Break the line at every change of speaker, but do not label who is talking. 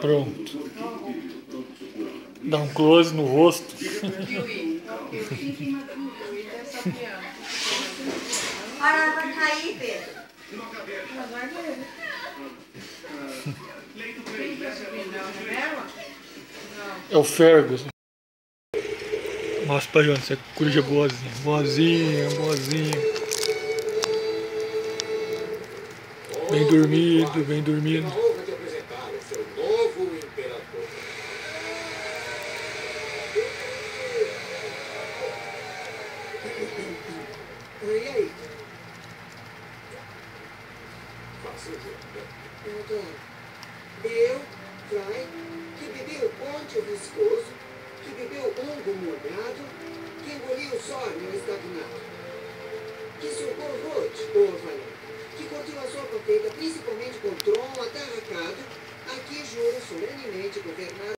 Pronto. Dá um close no rosto.
Olha, vai cair, Pedro.
É o Fergus. Mostra pra Joana, você é coruja boazinha. Boazinha, boazinha. Bem dormido, bem dormido.
e aí?
Faça o jogo.
Eu, vai, que bebeu ponte viscoso, que bebeu hongo molhado, que engoliu sólido estagnado, que sugou rote ou que curtiu a sopa feita principalmente com tronco atarracado, a aqui juro solenemente governar